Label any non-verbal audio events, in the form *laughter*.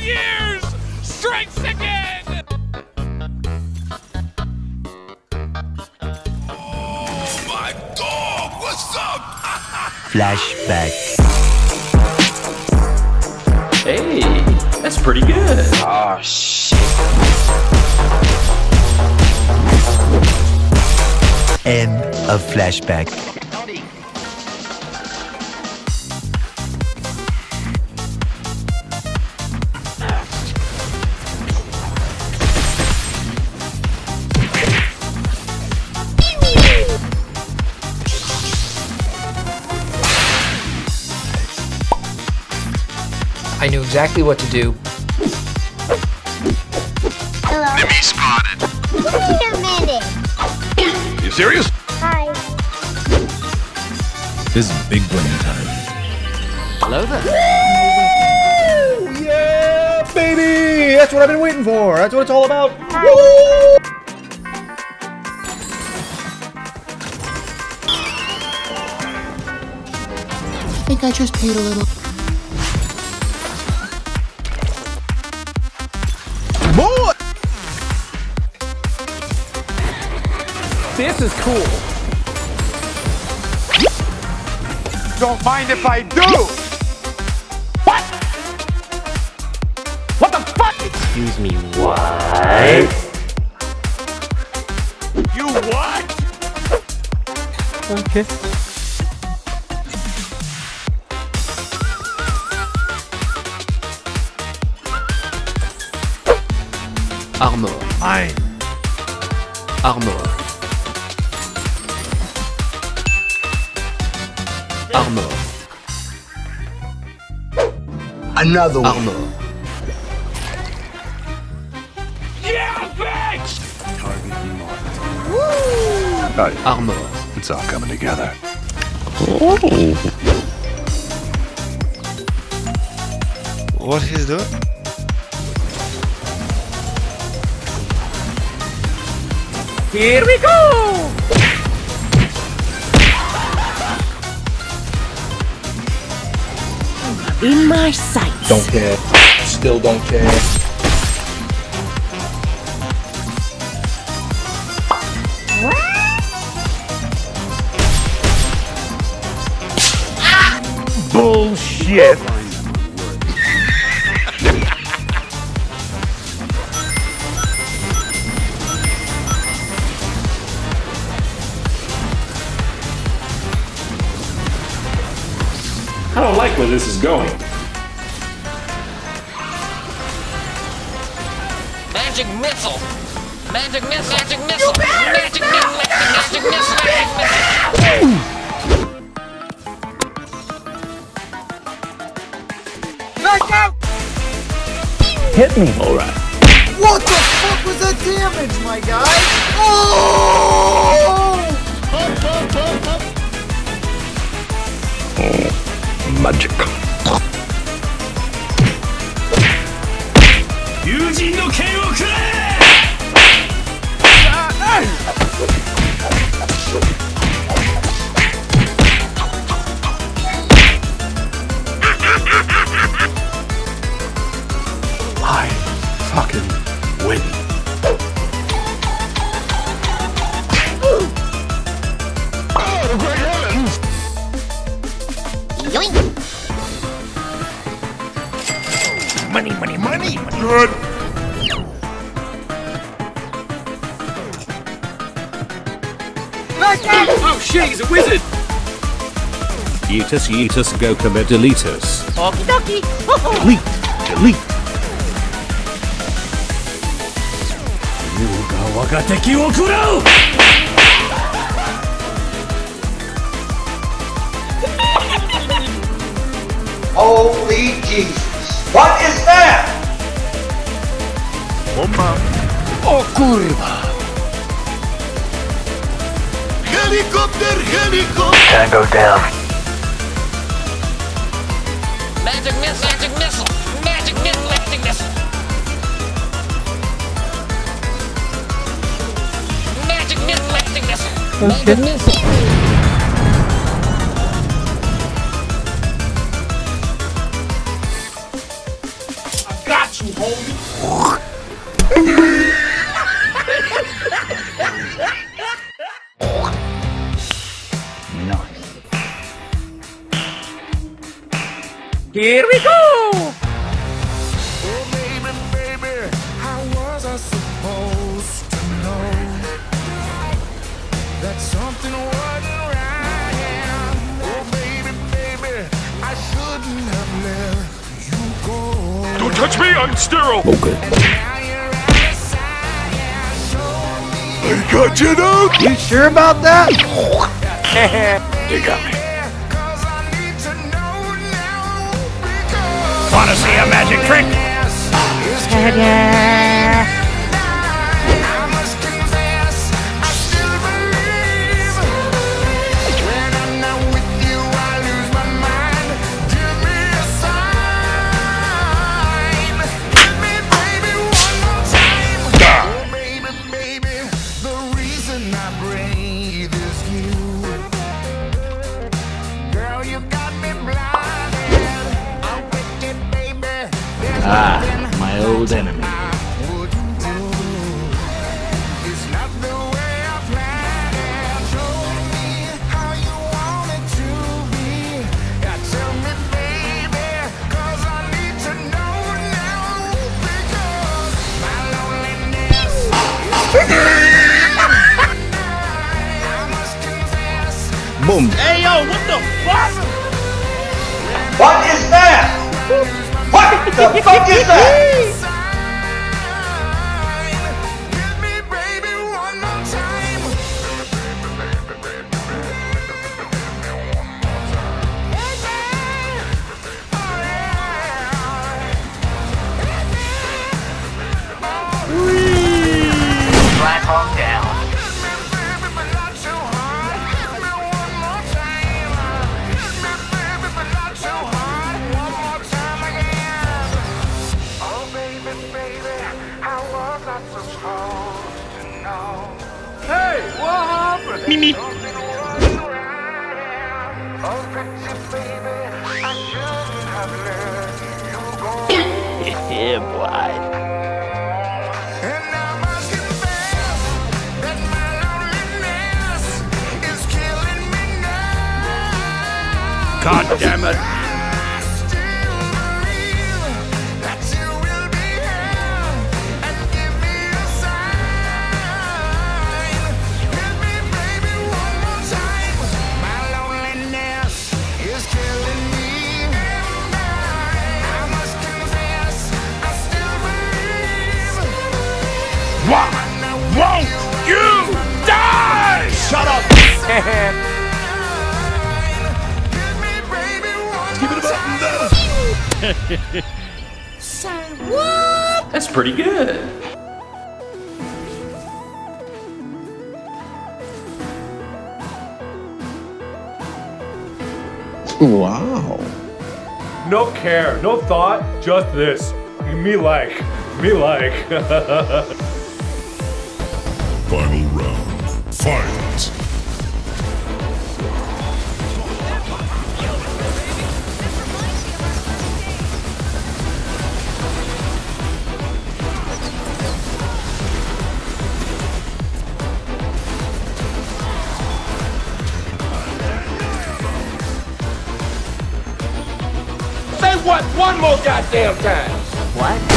million years strikes again! Oh my dog, what's up? *laughs* Flashback. Hey, that's pretty good. Oh shit. End of flashback. I knew exactly what to do. Hello. Enemy spotted. Wait a minute. You serious? Hi. This is big brain time. Hello there. Woo! Yeah, baby! That's what I've been waiting for. That's what it's all about. I think I just paid a little. This is cool. Don't mind if I do! What? What the fuck? Excuse me, what? You what? Okay. Armor. Mine. Armor. Armor. Another one. Armor. Yeah, bitch! Armor. It's all coming together. What he's doing? Here we go! In my sights. Don't care. Still don't care. Bullshit. Like where this is going. Magic missile! Magic missile! Magic missile! Magic missile! Magic missile! Magic missile! Hit me. Alright. What the fuck was that damage, my guy? Oh! Money, money, money, money. Good. Oh, oh shit, he's a wizard! Yeetus, yeetus, go commit deletus. Okie dokie. Delete, delete. Yuga waga teki wo kurau! Holy Jesus! What is that? Oh, kurwa. Helicopter, helicopter. Tango down. Magic missile! Magic missile! Magic missile! Magic missile! Magic missile! Magic missile! Magic missile! Got Here we go! Oh, baby, baby, touch me, I'm sterile! I got you now. You sure about that? *laughs* you got me. Wanna see a magic trick? Ah, Boom. Hey yo, what the fuck? What is that? What the fuck is that? *laughs* happened? Mimi. *laughs* yeah, boy. God damn it. Give it a button. *laughs* That's pretty good. Wow. No care, no thought, just this. Me like, me like. *laughs* One more goddamn time. What?